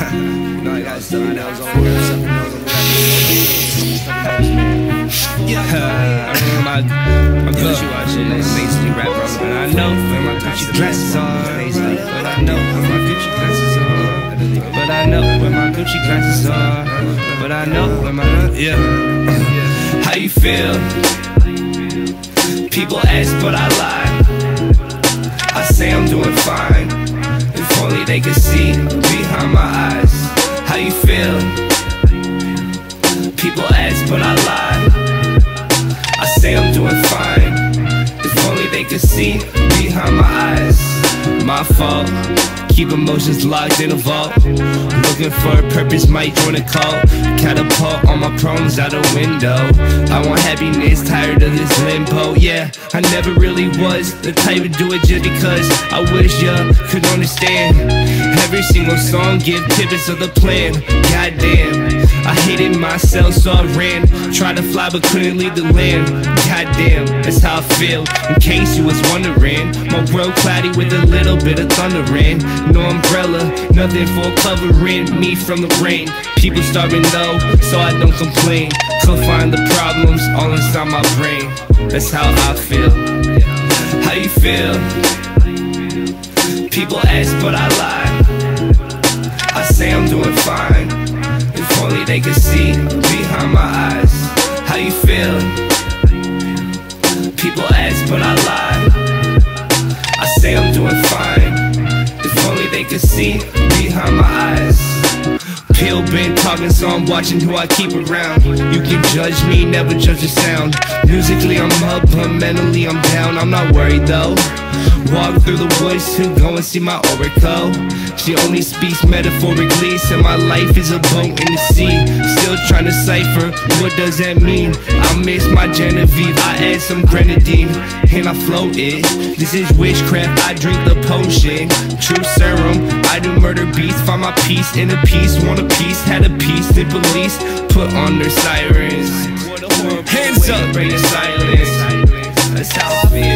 you know, I got stuffy nose on here, stuffy nose on Yeah, I remember my, my Gucci watch shit, they basically rap from but I know where my Gucci glasses are, but I know where my Gucci glasses are, but I know where my Gucci glasses are, but I know where my, yeah. How you feel? People ask, but I lie. I say I'm doing fine. Only they could see behind my eyes. How you feel? People ask, but I lie. I say I'm doing fine. If only they could see behind my eyes. My fault. Keep emotions locked in a vault. Looking for a purpose, might join a cult. Catapult all my problems out a window. I want happiness, tired of this limbo. Yeah, I never really was the type to do it just because I wish ya could understand. Every single song give pivots of the plan. Goddamn, I hated myself, so I ran. Tried to fly, but couldn't leave the land. Goddamn, that's how I feel. In case you was wondering, my world cloudy with a little bit of thundering. No umbrella, nothing for covering me from the rain. People starving though, so I don't complain. Could find the problems all inside my brain. That's how I feel. How you feel? People ask, but I lie. I say I'm doing fine. If only they could see behind my eyes. How you feel? Only see behind my eyes. Pill been talking, so I'm watching who I keep around. You can judge me, never judge the sound. Musically, I'm up, but mentally, I'm down. I'm not worried though. Walk through the woods to go and see my oracle. She only speaks metaphorically, so my life is a boat in the sea. Still trying to cipher, what does that mean? I miss my Genevieve, I add some grenadine, and I float it. This is witchcraft, I drink the potion. True serum, I do murder beats, find my peace in a piece. Want a piece, had a piece, the police put on their sirens. Hands up, break the silence. That's how I feel.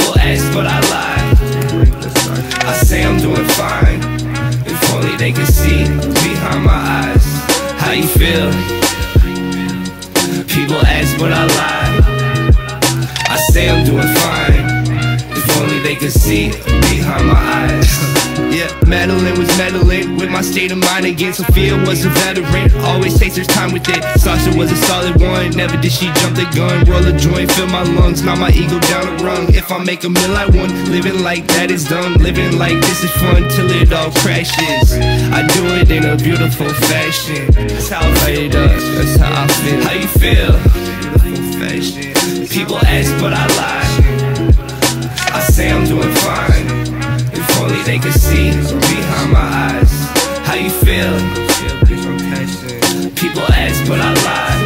People ask, but I lie. I say I'm doing fine. If only they could see behind my eyes. How you feel? People ask, but I lie. I say I'm doing fine. If only they could see behind my eyes. Yeah, Madeline was meddling with my state of mind again. Sophia was a veteran, always takes her time with it. Sasha was a solid one, never did she jump the gun. Roll a joint, fill my lungs, now my ego down a rung. If I make a meal, I won. Living like that is done, living like this is fun till it all crashes. I do it in a beautiful fashion. That's how I feel, that's how I feel. How you feel? Could see behind my eyes. How you feel? People ask, but I lie.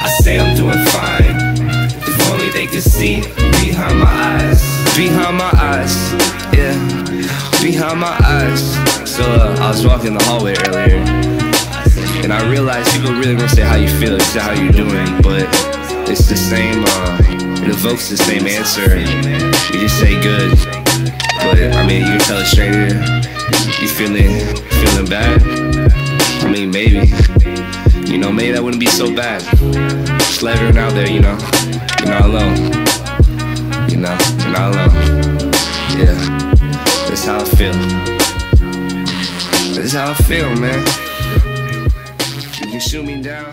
I say I'm doing fine. If only they could see behind my eyes. Behind my eyes, yeah. Behind my eyes. So uh, I was walking the hallway earlier, and I realized people really don't say how you feel, they say how you're doing, but it's the same. Uh, it evokes the same answer. You just say good, but I mean you tell a stranger you feeling feeling bad. I mean maybe, you know maybe that wouldn't be so bad. Just let everyone out there, you know, you're not alone. You know, you're not alone. Yeah, that's how I feel. That's how I feel, man. You shoot me down.